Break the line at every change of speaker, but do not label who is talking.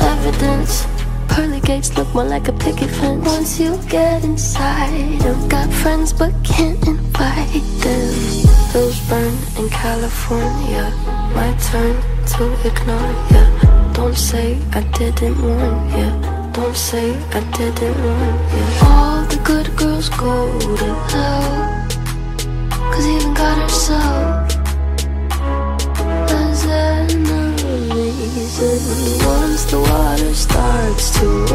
evidence. Pearly gates look more like a picket fence. Once you get inside, I've got friends but can't invite them. Those burn in California. My turn to ignore ya. Don't say I didn't warn ya. Don't say I didn't warn ya. All the good girls go to hell. Cause even God herself once the water starts to.